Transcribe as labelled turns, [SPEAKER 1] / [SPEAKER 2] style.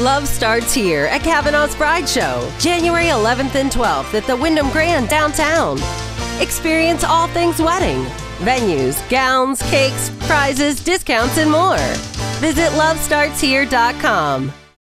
[SPEAKER 1] Love starts here at Cavanaugh's Bride Show, January 11th and 12th at the Wyndham Grand downtown. Experience all things wedding venues, gowns, cakes, prizes, discounts, and more. Visit lovestartshere.com.